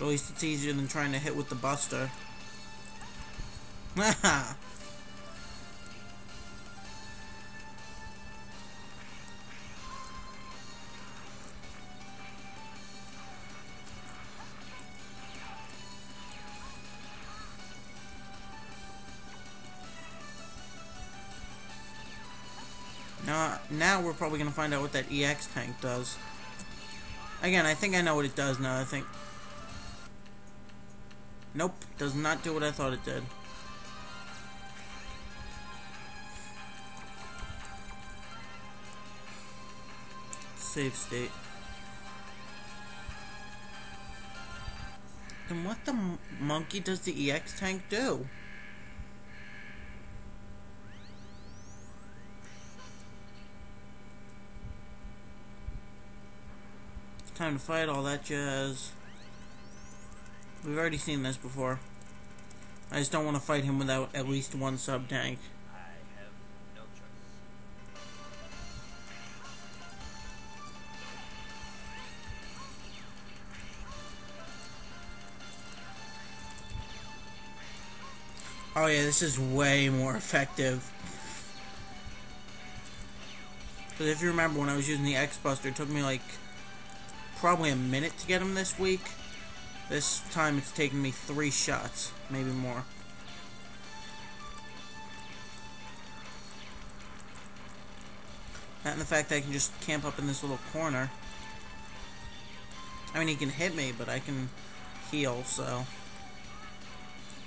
At least it's easier than trying to hit with the Buster. Now, now we're probably going to find out what that EX tank does. Again, I think I know what it does now, I think. Nope, does not do what I thought it did. Save state. Then what the monkey does the EX tank do? time to fight, all that jazz. We've already seen this before. I just don't want to fight him without at least one sub-tank. Oh yeah, this is way more effective. Because if you remember when I was using the X-Buster, it took me like probably a minute to get him this week. This time it's taken me three shots, maybe more. And the fact that I can just camp up in this little corner. I mean, he can hit me, but I can heal, so...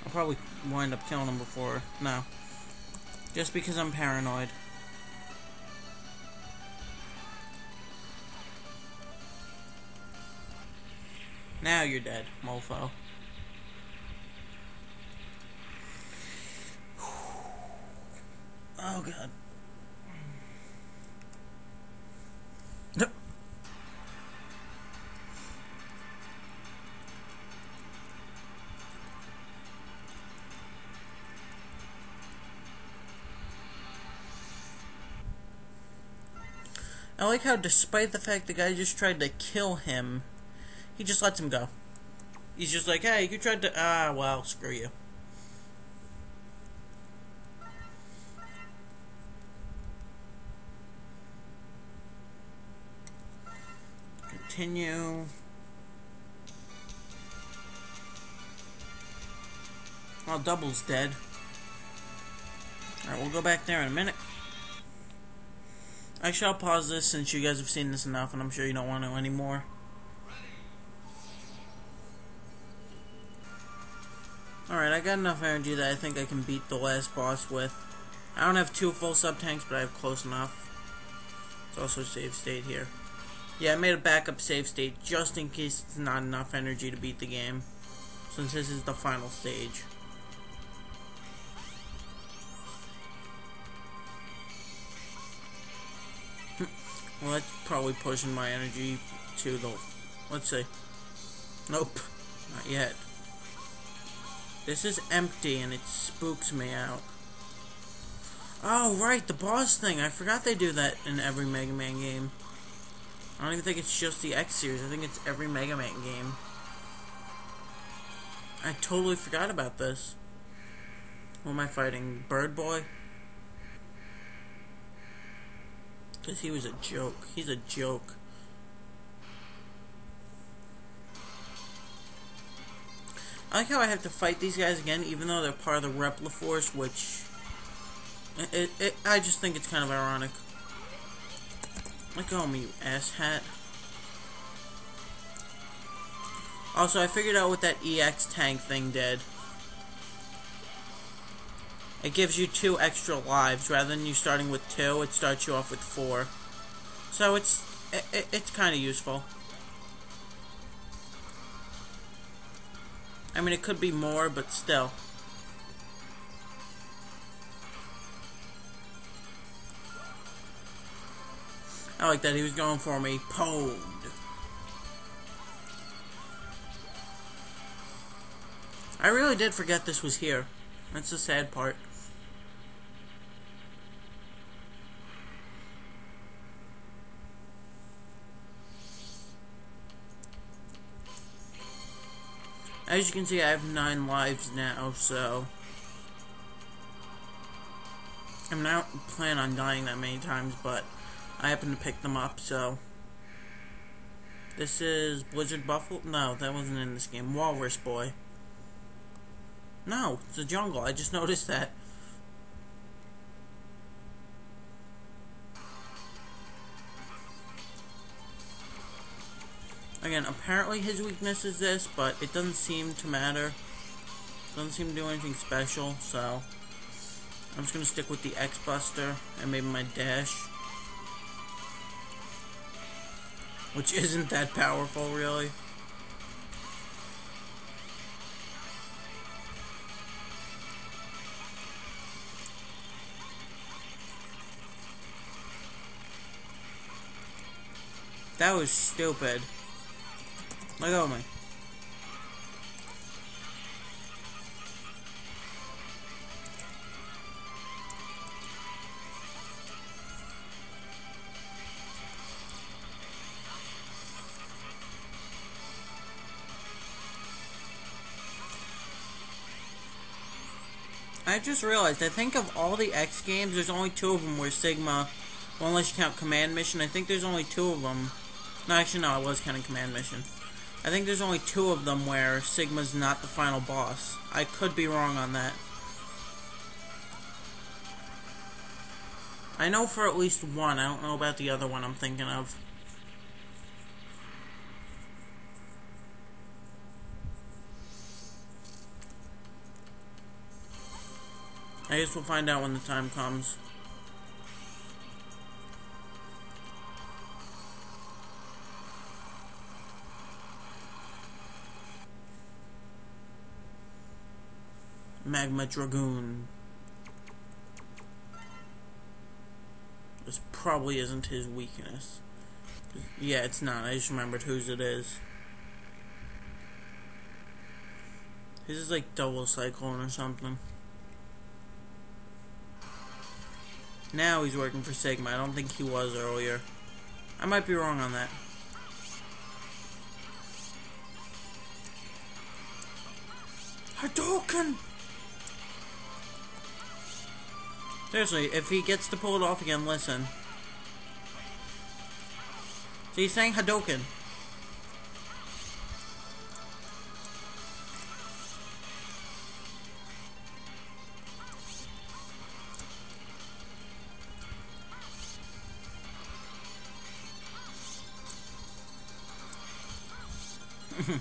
I'll probably wind up killing him before... No. Just because I'm paranoid. Now you're dead, mofo. Oh god. I like how despite the fact the guy just tried to kill him, he just lets him go. He's just like, hey, you tried to, ah, well, screw you. Continue. Well, Double's dead. Alright, we'll go back there in a minute. Actually, I'll pause this since you guys have seen this enough and I'm sure you don't want to anymore. Alright, I got enough energy that I think I can beat the last boss with. I don't have two full sub-tanks, but I have close enough. It's also save state here. Yeah, I made a backup save state just in case it's not enough energy to beat the game. Since this is the final stage. Hmm. well, that's probably pushing my energy to the... Let's see. Nope. Not yet. This is empty and it spooks me out. Oh, right, the boss thing. I forgot they do that in every Mega Man game. I don't even think it's just the X series. I think it's every Mega Man game. I totally forgot about this. Who am I fighting? Bird Boy? Because he was a joke. He's a joke. I like how I have to fight these guys again, even though they're part of the Repliforce, which... It, it, it, I just think it's kind of ironic. Go of me, you asshat. Also, I figured out what that EX tank thing did. It gives you two extra lives. Rather than you starting with two, it starts you off with four. So it's it, it's kind of useful. I mean, it could be more, but still. I like that. He was going for me. Pwned. I really did forget this was here. That's the sad part. As you can see, I have nine lives now, so... I'm not planning on dying that many times, but I happen to pick them up, so... This is Blizzard Buffalo? No, that wasn't in this game. Walrus Boy. No, it's a jungle. I just noticed that. Again, apparently his weakness is this, but it doesn't seem to matter. Doesn't seem to do anything special, so... I'm just gonna stick with the X-Buster and maybe my dash. Which isn't that powerful, really. That was stupid. Let go. I just realized, I think of all the X games, there's only two of them where Sigma, well, unless you count Command Mission, I think there's only two of them. No, actually, no, I was counting Command Mission. I think there's only two of them where Sigma's not the final boss. I could be wrong on that. I know for at least one. I don't know about the other one I'm thinking of. I guess we'll find out when the time comes. Magma Dragoon. This probably isn't his weakness. Yeah, it's not. I just remembered whose it is. His is like double cyclone or something. Now he's working for Sigma. I don't think he was earlier. I might be wrong on that. Hadouken! Seriously, if he gets to pull it off again, listen. So he's saying Hadouken.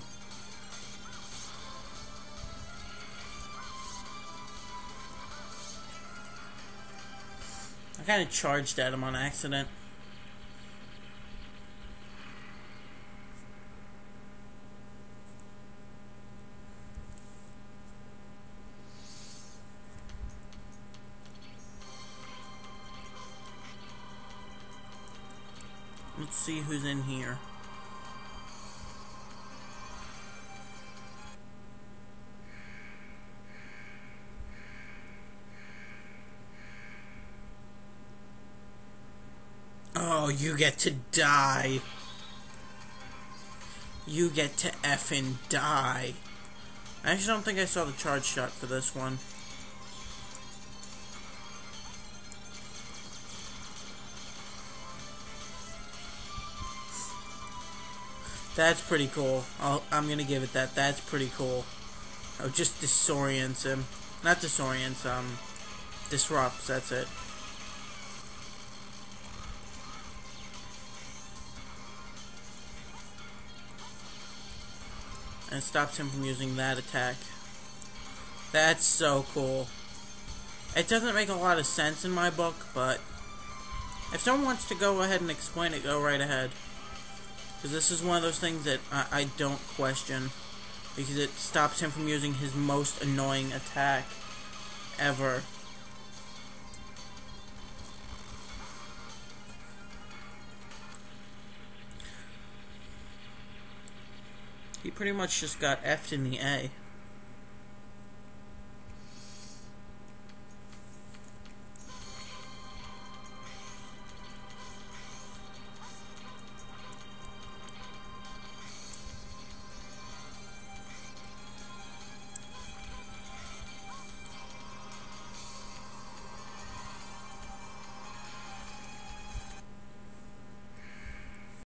kind of charged at him on accident. Let's see who's in here. Oh, you get to die. You get to effing die. I actually don't think I saw the charge shot for this one. That's pretty cool. i am gonna give it that. That's pretty cool. Oh, just disorients him. Not disorients, um, disrupts, that's it. And stops him from using that attack. That's so cool. It doesn't make a lot of sense in my book, but if someone wants to go ahead and explain it, go right ahead. Because this is one of those things that I, I don't question. Because it stops him from using his most annoying attack ever. He pretty much just got F'd in the A.